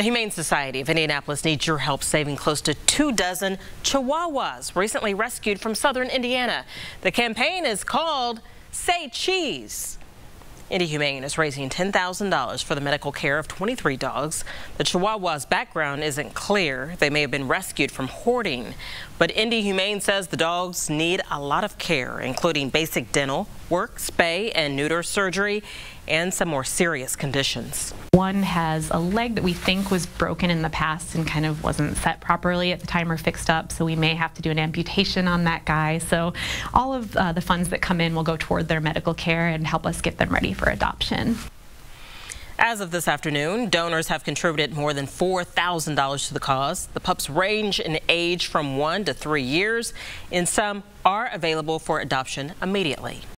The Humane Society of Indianapolis needs your help saving close to two dozen Chihuahuas recently rescued from southern Indiana. The campaign is called Say Cheese. Indy Humane is raising $10,000 for the medical care of 23 dogs. The Chihuahua's background isn't clear. They may have been rescued from hoarding. But Indy Humane says the dogs need a lot of care, including basic dental work, spay and neuter surgery, and some more serious conditions. One has a leg that we think was broken in the past and kind of wasn't set properly at the time or fixed up, so we may have to do an amputation on that guy. So all of uh, the funds that come in will go toward their medical care and help us get them ready for adoption. As of this afternoon, donors have contributed more than $4,000 to the cause. The pups range in age from one to three years, and some are available for adoption immediately.